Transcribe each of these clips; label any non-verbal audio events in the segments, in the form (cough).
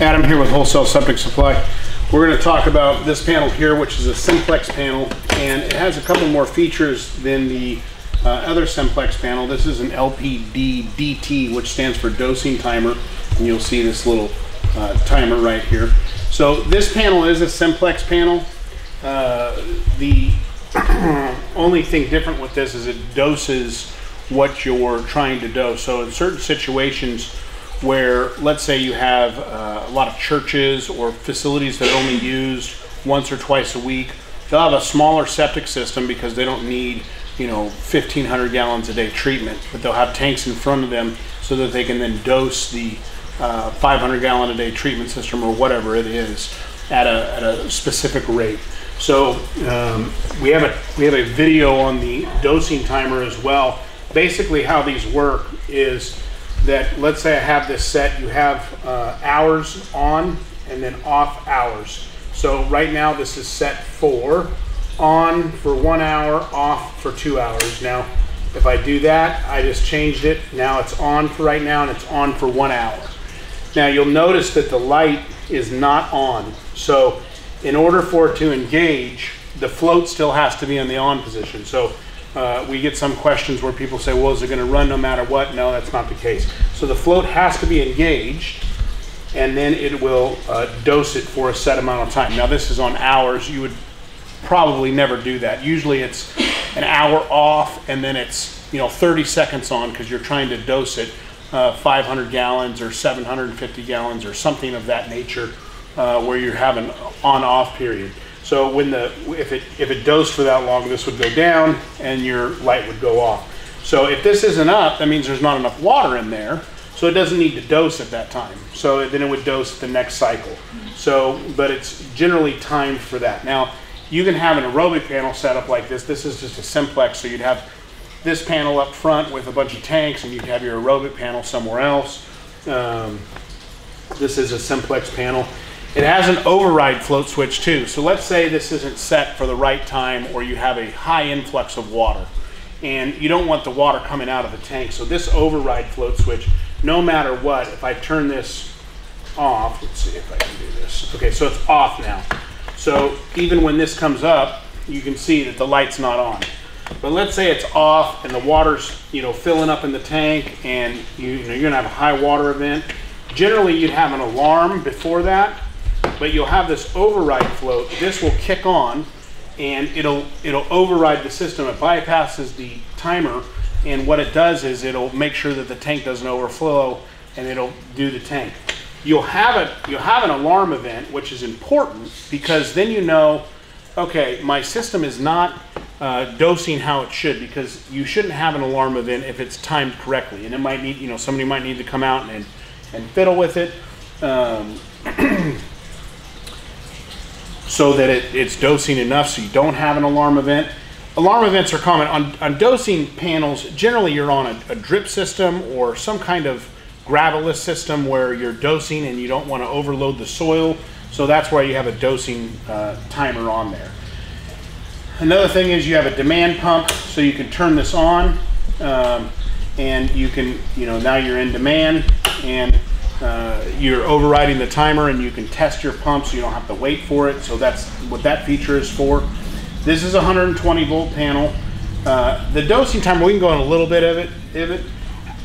Adam here with Wholesale Septic Supply. We're going to talk about this panel here, which is a simplex panel, and it has a couple more features than the uh, other simplex panel. This is an LPD DT, which stands for dosing timer, and you'll see this little uh, timer right here. So this panel is a simplex panel. Uh, the (clears throat) only thing different with this is it doses what you're trying to dose. So in certain situations where, let's say you have uh, a lot of churches or facilities that are only used once or twice a week, they'll have a smaller septic system because they don't need, you know, 1,500 gallons a day treatment, but they'll have tanks in front of them so that they can then dose the uh, 500 gallon a day treatment system or whatever it is at a, at a specific rate. So um, we have a we have a video on the dosing timer as well. Basically, how these work is that let's say I have this set, you have uh, hours on and then off hours. So right now this is set for on for one hour, off for two hours. Now, if I do that, I just changed it. Now it's on for right now and it's on for one hour. Now you'll notice that the light is not on. So in order for it to engage, the float still has to be in the on position. So uh, we get some questions where people say, well, is it going to run no matter what? No, that's not the case. So the float has to be engaged and then it will uh, dose it for a set amount of time. Now this is on hours. You would probably never do that. Usually it's an hour off and then it's you know 30 seconds on because you're trying to dose it uh, 500 gallons or 750 gallons or something of that nature uh, where you're having on-off period. So when the if it if it dosed for that long, this would go down and your light would go off. So if this isn't up, that means there's not enough water in there, so it doesn't need to dose at that time. So then it would dose the next cycle. So, but it's generally timed for that. Now, you can have an aerobic panel set up like this. This is just a simplex, so you'd have this panel up front with a bunch of tanks, and you'd have your aerobic panel somewhere else. Um, this is a simplex panel. It has an override float switch too. So let's say this isn't set for the right time or you have a high influx of water and you don't want the water coming out of the tank. So this override float switch, no matter what, if I turn this off, let's see if I can do this. Okay, so it's off now. So even when this comes up, you can see that the light's not on. But let's say it's off and the water's, you know, filling up in the tank and you, you know, you're gonna have a high water event. Generally, you'd have an alarm before that but you'll have this override float. This will kick on and it'll it'll override the system. It bypasses the timer and what it does is it'll make sure that the tank doesn't overflow and it'll do the tank. You'll have a you'll have an alarm event which is important because then you know okay, my system is not uh, dosing how it should because you shouldn't have an alarm event if it's timed correctly and it might need you know somebody might need to come out and and fiddle with it. Um, (clears throat) so that it, it's dosing enough so you don't have an alarm event. Alarm events are common. On, on dosing panels, generally you're on a, a drip system or some kind of gravelless system where you're dosing and you don't want to overload the soil. So that's why you have a dosing uh, timer on there. Another thing is you have a demand pump, so you can turn this on, um, and you can, you know, now you're in demand, and uh, you're overriding the timer and you can test your pump so you don't have to wait for it. So that's what that feature is for. This is a 120 volt panel. Uh, the dosing timer, we can go on a little bit of it, of it.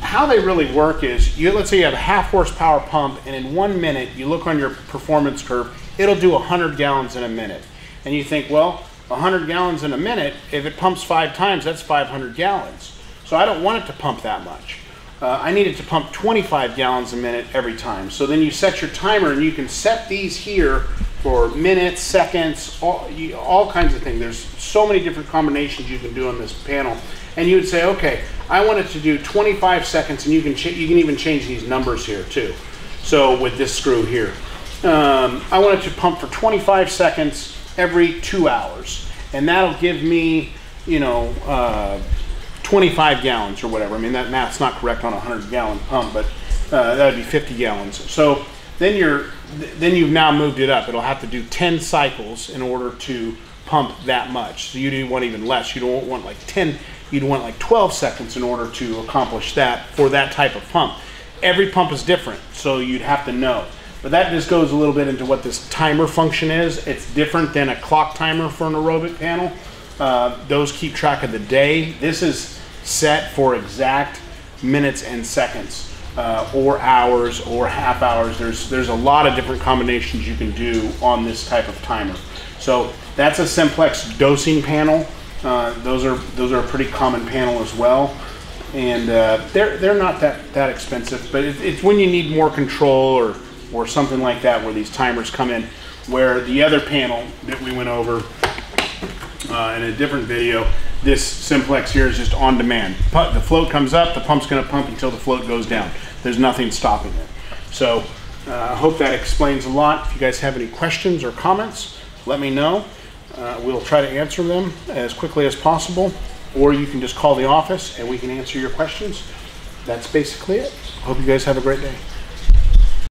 How they really work is, you let's say you have a half horsepower pump and in one minute, you look on your performance curve, it'll do 100 gallons in a minute. And you think, well, 100 gallons in a minute, if it pumps five times, that's 500 gallons. So I don't want it to pump that much uh, I needed to pump 25 gallons a minute every time. So then you set your timer and you can set these here for minutes, seconds, all, all kinds of things. There's so many different combinations you can do on this panel. And you would say, okay, I want it to do 25 seconds and you can, you can even change these numbers here too. So with this screw here. Um, I want it to pump for 25 seconds every two hours. And that'll give me, you know, uh, 25 gallons or whatever. I mean, that math's not correct on a 100 gallon pump, but uh, that would be 50 gallons. So then you're, then you've now moved it up. It'll have to do 10 cycles in order to pump that much. So you do want even less. You don't want like 10, you'd want like 12 seconds in order to accomplish that for that type of pump. Every pump is different, so you'd have to know. But that just goes a little bit into what this timer function is. It's different than a clock timer for an aerobic panel. Uh, those keep track of the day. This is set for exact minutes and seconds, uh, or hours, or half hours. There's there's a lot of different combinations you can do on this type of timer. So that's a simplex dosing panel. Uh, those are those are a pretty common panel as well, and uh, they're they're not that that expensive. But it, it's when you need more control or or something like that where these timers come in. Where the other panel that we went over uh, in a different video, this simplex here is just on demand. The float comes up, the pump's going to pump until the float goes down. There's nothing stopping it. So uh, I hope that explains a lot. If you guys have any questions or comments, let me know. Uh, we'll try to answer them as quickly as possible, or you can just call the office and we can answer your questions. That's basically it. Hope you guys have a great day.